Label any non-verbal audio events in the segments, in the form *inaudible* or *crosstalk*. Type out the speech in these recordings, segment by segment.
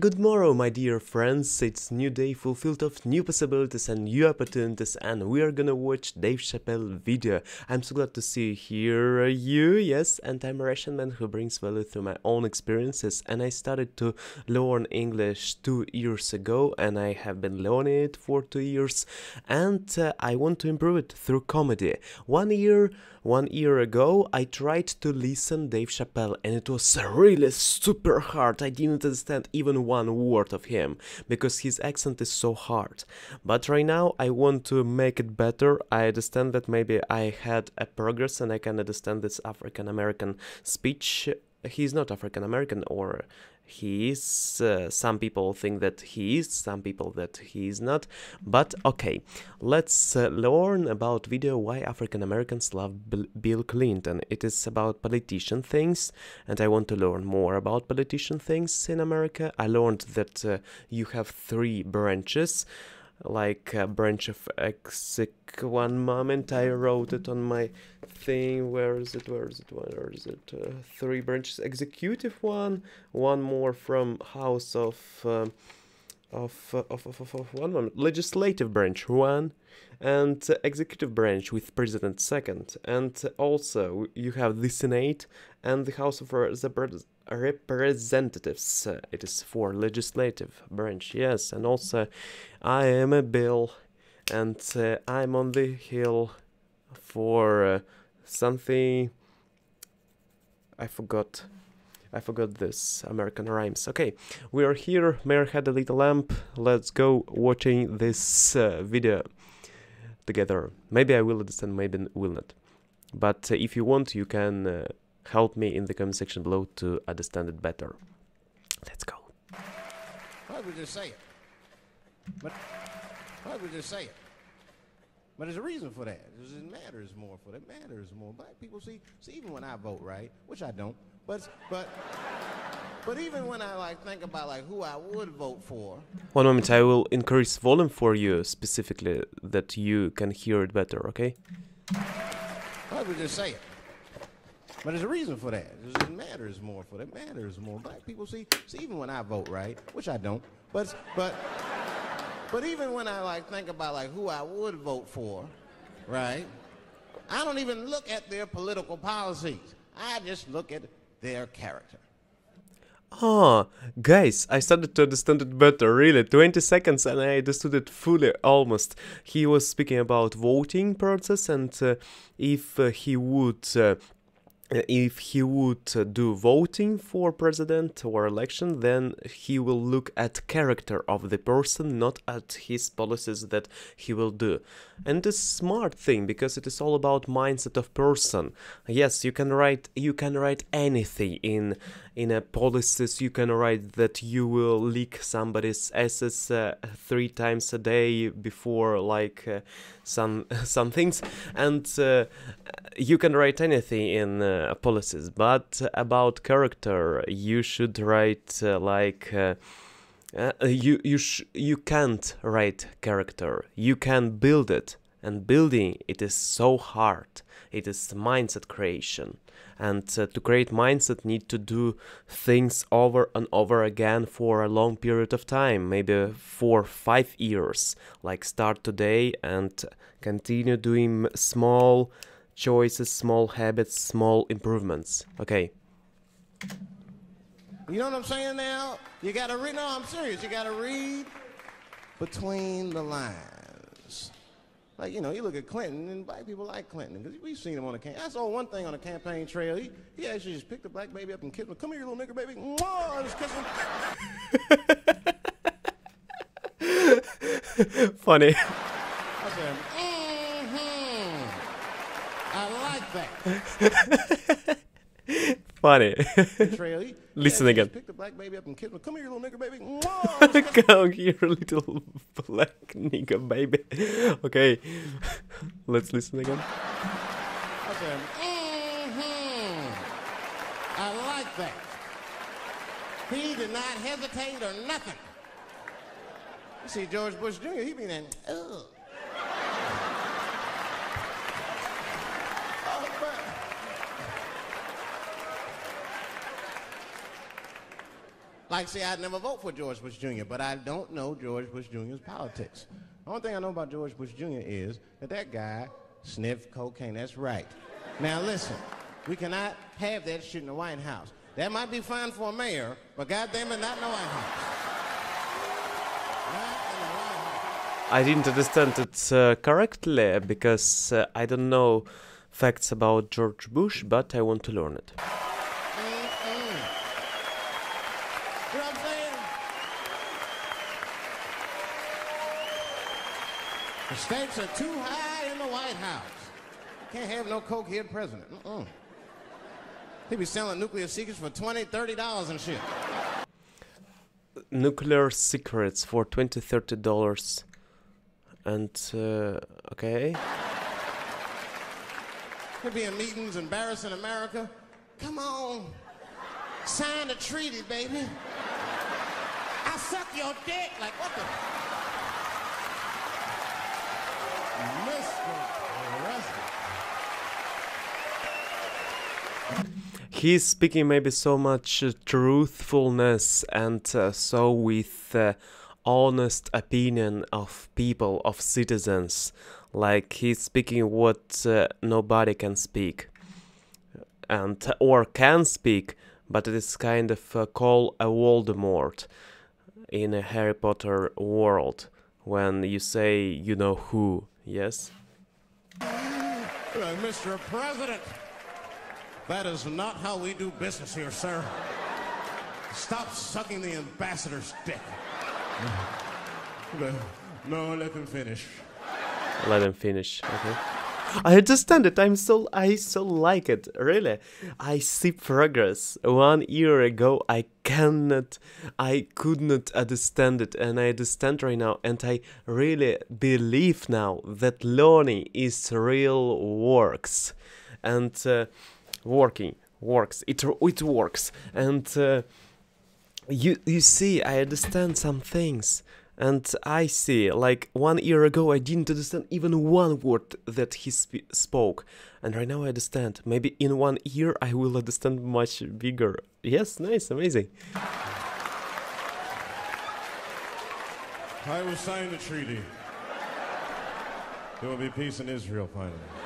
Good morrow, my dear friends. It's new day fulfilled of new possibilities and new opportunities, and we are gonna watch Dave Chappelle video. I'm so glad to see you here you, yes, and I'm a Russian man who brings value through my own experiences. And I started to learn English two years ago, and I have been learning it for two years, and uh, I want to improve it through comedy. One year, one year ago, I tried to listen Dave Chappelle, and it was really super hard. I didn't understand even one word of him because his accent is so hard. But right now I want to make it better. I understand that maybe I had a progress and I can understand this African American speech. He's not African American or he is. Uh, some people think that he is, some people that he is not. But okay, let's uh, learn about video why African Americans love B Bill Clinton. It is about politician things, and I want to learn more about politician things in America. I learned that uh, you have three branches like a branch of exec one moment. I wrote it on my thing. Where is it? Where is it? Where is it? Uh, three branches. Executive one. One more from house of um, of, uh, of, of, of, of one moment. Legislative branch one. And uh, executive branch with president second. And also you have the senate and the house of representatives uh, it is for legislative branch yes and also i am a bill and uh, i'm on the hill for uh, something i forgot I forgot this American rhymes. Okay, we are here. Mayor had a little lamp. Let's go watching this uh, video together. Maybe I will understand, maybe will not. But uh, if you want, you can uh, help me in the comment section below to understand it better. Let's go. Why would just say it? But why would just say it? But there's a reason for that. It matters more for that. matters more. Black people see, see, even when I vote, right, which I don't, but but but even when I like think about like who I would vote for. One moment, I will increase volume for you specifically that you can hear it better. Okay. I would just say it. But there's a reason for that. It matters more for that. matters more. Black people see, see even when I vote, right, which I don't, but but but even when I like think about like who I would vote for, right, I don't even look at their political policies. I just look at their character. Ah, guys, I started to understand it better, really. 20 seconds and I understood it fully, almost. He was speaking about voting process and uh, if uh, he would uh, if he would uh, do voting for president or election, then he will look at character of the person, not at his policies that he will do. And it's smart thing because it is all about mindset of person. Yes, you can write you can write anything in in a policies. You can write that you will leak somebody's assets uh, three times a day before like uh, some *laughs* some things, and uh, you can write anything in uh, policies, but about character, you should write uh, like. Uh, you you you can't write character. You can build it, and building it is so hard. It is mindset creation, and uh, to create mindset, need to do things over and over again for a long period of time, maybe for five years. Like start today and continue doing small choices, small habits, small improvements. Okay. You know what I'm saying now? You gotta read, no, I'm serious. You gotta read between the lines. Like, you know, you look at Clinton, and black people like Clinton, because we've seen him on the campaign. I saw one thing on the campaign trail. He, he actually just picked a black baby up and kissed him. Come here, little nigger baby. Mwah! Just kiss him. *laughs* Funny. I said, mm-hmm. that. *laughs* Funny. *laughs* Listen yeah, again. Pick the black baby up and kiss him. Come here, little nigger baby. *laughs* Come here, little black nigger baby. Okay, let's listen again. I mm-hmm. I like that. He did not hesitate or nothing. You see George Bush Jr., he be then, ugh. Oh, Like, say, I'd never vote for George Bush Jr., but I don't know George Bush Jr.'s politics. The only thing I know about George Bush Jr. is that that guy sniffed cocaine. That's right. Now, listen, we cannot have that shit in the White House. That might be fine for a mayor, but goddamn it, not in the White House. I didn't understand it uh, correctly because uh, I don't know facts about George Bush, but I want to learn it. You know what I'm saying? The stakes are too high in the White House. Can't have no cokehead president. Mm-mm. He be selling nuclear secrets for 20 $30 and shit. Nuclear secrets for 20 30 dollars. And uh, okay. He'll be in meetings embarrassing America. Come on. Sign the treaty, baby. I suck your dick. Like, what the? Mr. President. He's speaking maybe so much uh, truthfulness and uh, so with uh, honest opinion of people, of citizens. Like he's speaking what uh, nobody can speak. And or can speak, but it is kind of uh, call a Voldemort in a Harry Potter world when you say you know who. Yes. Uh, Mr. President, that is not how we do business here, sir. Stop sucking the ambassador's dick. No, let him finish. Let him finish. Okay. I understand it. I'm so I so like it. Really, I see progress. One year ago, I cannot, I could not understand it, and I understand right now, and I really believe now that learning is real works, and uh, working works. It it works, and uh, you you see, I understand some things. And I see, like one year ago, I didn't understand even one word that he sp- spoke, and right now I understand. Maybe in one year I will understand much bigger. Yes, nice, amazing. I will sign the treaty. There will be peace in Israel finally.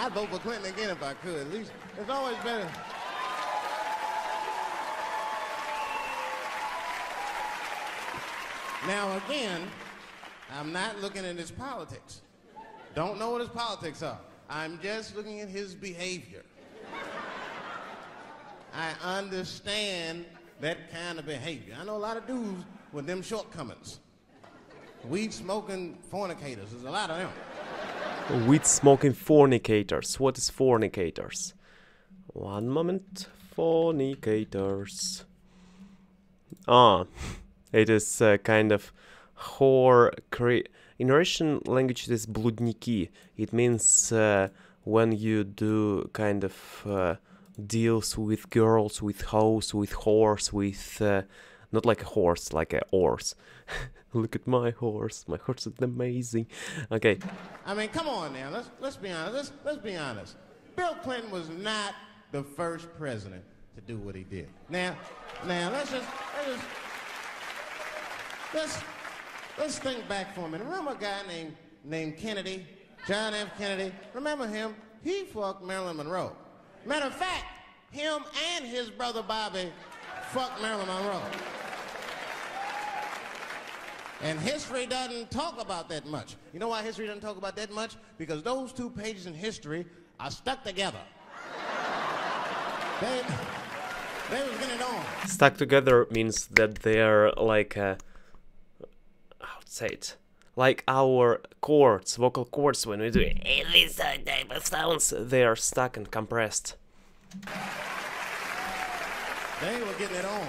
I'd vote for Clinton again if I could. At least it's always better. Now again, I'm not looking at his politics. Don't know what his politics are. I'm just looking at his behavior. I understand that kind of behavior. I know a lot of dudes with them shortcomings. Weed smoking fornicators. There's a lot of them. Weed smoking fornicators. What is fornicators? One moment. Fornicators. Ah, *laughs* it is kind of whore. Cre- in Russian language, it is bludniki. It means uh, when you do kind of uh, deals with girls, with hoes, with whores, with uh, not like a horse, like a horse. *laughs* Look at my horse. My horse is amazing. Okay. I mean, come on now. Let's let's be honest. Let's let's be honest. Bill Clinton was not the first president to do what he did. Now, now let's just let's just let's let's think back for a minute. Remember a guy named named Kennedy, John F. Kennedy? Remember him? He fucked Marilyn Monroe. Matter of fact, him and his brother Bobby fucked Marilyn Monroe. And history doesn't talk about that much. You know why history doesn't talk about that much? Because those two pages in history are stuck together. they, they was getting on. Stuck together means that they are like a. How to say it? Like our chords, vocal cords, when we do these type of sounds, they are stuck and compressed. They were getting it on.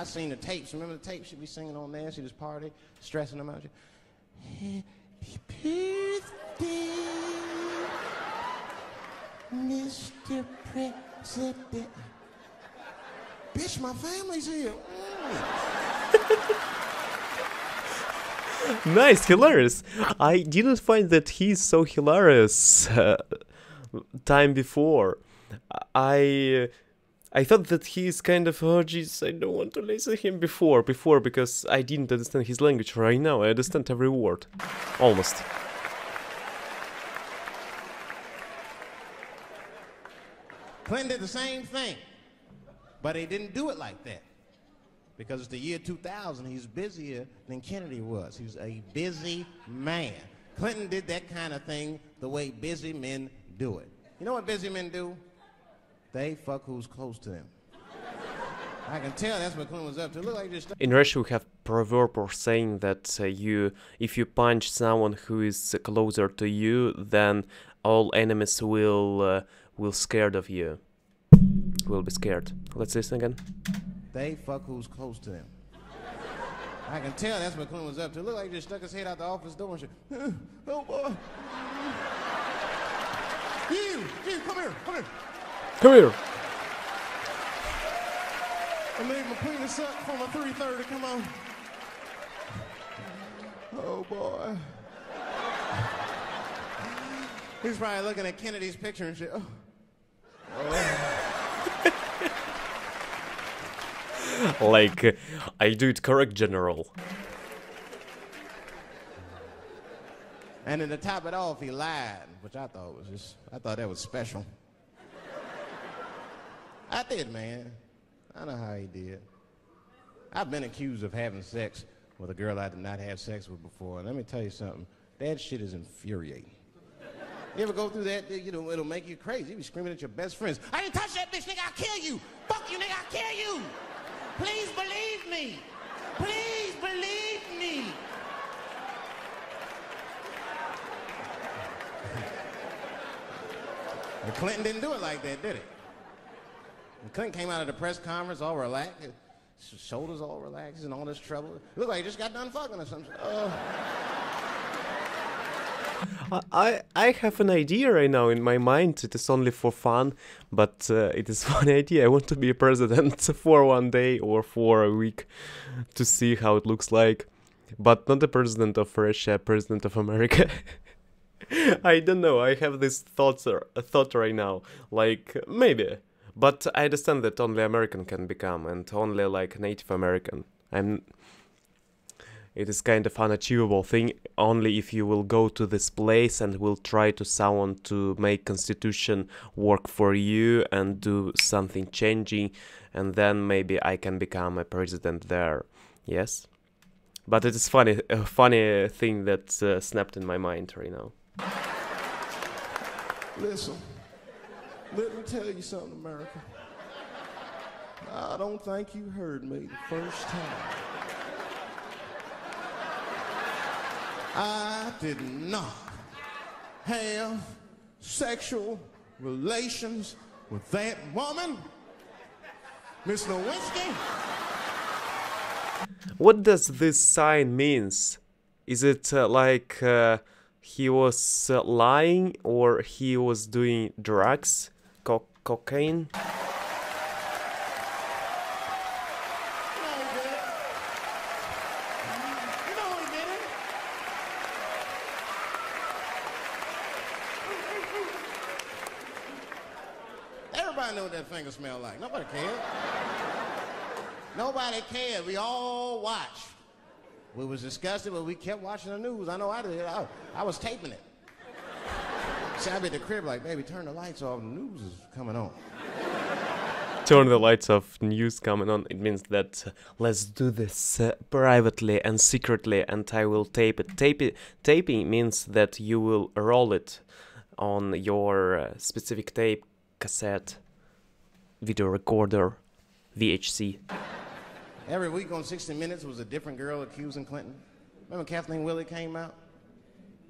I seen the tapes. Remember the tapes? She'd be singing on there. She'd just party, stressing them out. Happy birthday, Mr. President. Bitch, my family's here. *laughs* Nice, hilarious. I didn't find that he's so hilarious uh, time before. I I thought that he is kind of oh jeez I don't want to listen to him before before because I didn't understand his language right now I understand every word almost Clinton did the same thing, but he didn't do it like that. Because it's the year 2000, he's busier than Kennedy was. He's a busy man. Clinton did that kind of thing the way busy men do it. You know what busy men do? They fuck who's close to them. I can tell that's what Clinton was up to. Look like just. In Russia, we have proverb or saying that uh, you, if you punch someone who is closer to you, then all enemies will uh, will scared of you. Will be scared. Let's listen again. They fuck who's close to them. I can tell that's what Clinton was up to. Look like he just stuck his head out the office door and shit. oh boy. You, you, come here, come here. Come here. I made my penis up for my 330. Come on. Oh boy. He's probably looking at Kennedy's picture and shit. Oh. *laughs* like, I do it correct, General. And then to top it off, he lied, which I thought was just, I thought that was special. I did, man. I know how he did. I've been accused of having sex with a girl I did not have sex with before. And let me tell you something, that shit is infuriating. You ever go through that? You know, it'll make you crazy. You be screaming at your best friends. I didn't touch that bitch, nigga. I'll kill you. Fuck you, nigga. I'll kill you. Please believe me. Please believe me. *laughs* Clinton didn't do it like that, did he? When Clinton came out of the press conference all relaxed, his shoulders all relaxed and all this trouble. Looked like he just got done fucking or something. *laughs* Uh, I I have an idea right now in my mind. It is only for fun, but uh, it is *laughs* one idea. I want to be a president *laughs* for one day or for a week to see how it looks like, but not the president of Russia, president of America. I don't know. I have this thoughts a thought right now. Like maybe, but I understand that only American can become, and only like Native American. I'm it is kind of unachievable thing only if you will go to this place and will try to someone to make constitution work for you and do something changing and then maybe I can become a president there. Yes? But it is funny a funny thing that uh, snapped in my mind right now. Listen, let me tell you something, America. I don't think you heard me the first time. I did not have sexual relations with that woman, Miss Lewinsky. What does this sign means? Is it uh, like uh, he was uh, lying or he was doing drugs, cocaine? Everybody knew what that finger smell like. Nobody cared. Nobody cared. We all watched. We was disgusted, but we kept watching the news. I know I did. I, I was taping it. See, be at the crib like, baby, turn the lights off. The news is coming on. Turn the lights off, news coming on. It means that uh, let's do this uh, privately and secretly, and I will tape it. Tape it. Taping means that you will roll it on your uh, specific tape, cassette, video recorder, VHS. Every week on 60 Minutes was a different girl accusing Clinton. Remember Kathleen Willey came out?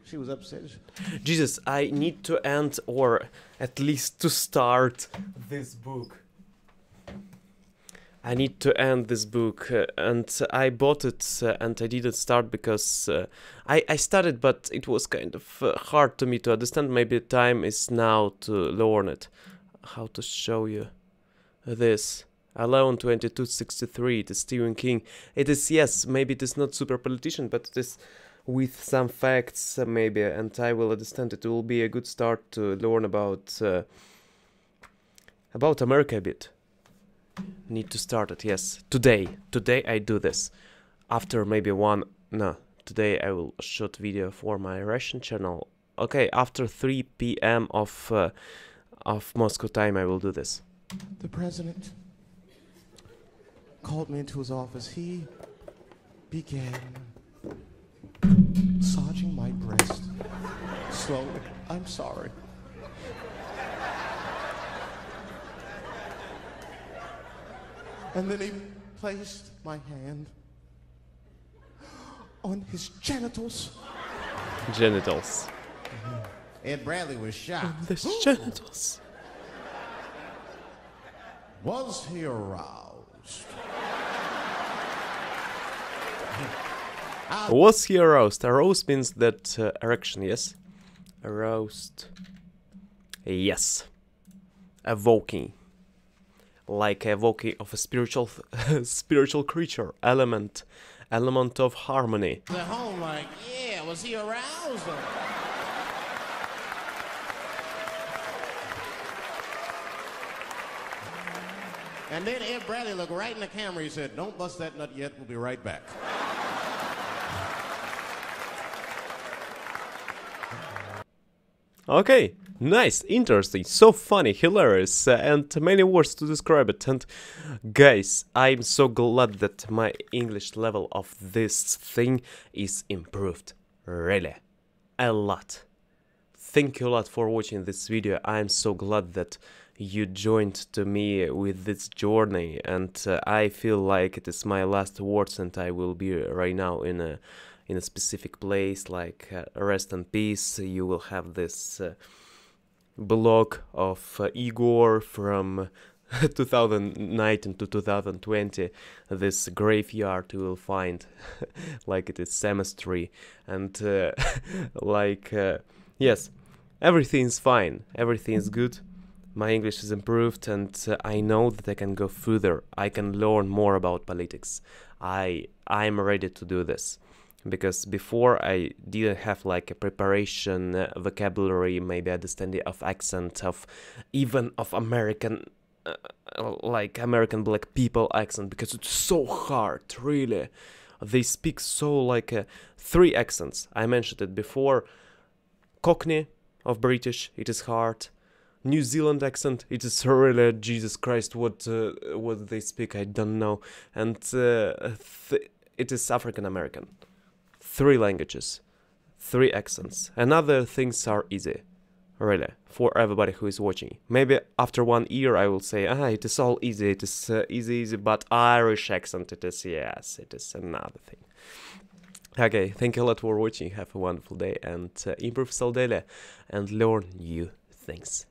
She was upset. Jesus, I need to end or at least to start this book. I need to end this book, uh, and I bought it uh, and I didn't start because uh, I I started, but it was kind of uh, hard to me to understand. Maybe time is now to learn it. How to show you this? Alone 2263, it is Stephen King. It is, yes, maybe it is not super politician, but it is with some facts, uh, maybe, and I will understand it. Will be a good start to learn about uh, about America a bit. Need to start it, yes. Today. Today I do this. After maybe one... No. Today I will shoot video for my Russian channel. Okay, after 3 p.m. of... Uh, of Moscow time I will do this. The president called me into his office. He began massaging my breast slowly. I'm sorry. And then he placed my hand on his genitals. Genitals. Ed Bradley was shocked. His genitals. Was he aroused? Was he aroused? Aroused means that uh, erection, yes? Aroused. Yes. Evoking. Like evoking of a spiritual *laughs* spiritual creature, element, element of harmony. Home, like, yeah, was he aroused? Or... And then Ed Bradley looked right in the camera. He said, Don't bust that nut yet. We'll be right back. Okay, nice, interesting, so funny, hilarious, uh, and many words to describe it. And guys, I'm so glad that my English level of this thing is improved. Really, a lot. Thank you a lot for watching this video. I'm so glad that you joined to me with this journey, and uh, I feel like it is my last words, and I will be right now in a in a specific place like uh, rest in peace you will have this uh, blog of uh, igor from *laughs* 2019 to 2020 this graveyard you will find *laughs* like it is cemetery. And uh, *laughs* like uh, yes everything's fine. Everything's good. My english is improved and uh, i know that i can go further. I can learn more about politics. I i'm ready to do this because before I didn't have like a preparation, uh, vocabulary, maybe understanding of accent, of even of American, uh, like American black people accent, because it's so hard, really. They speak so like uh, three accents. I mentioned it before. Cockney of British, it is hard. New Zealand accent, it is really Jesus Christ. What uh, what they speak, I don't know, and uh, it is African American three languages, three accents, and other things are easy. Really, for everybody who is watching. Maybe after one year I will say, ah, it is all easy, it is uh, easy, easy, but Irish accent, it is, yes, it is another thing. Okay, thank you a lot for watching, have a wonderful day, and uh, improve Saldele, and learn new things.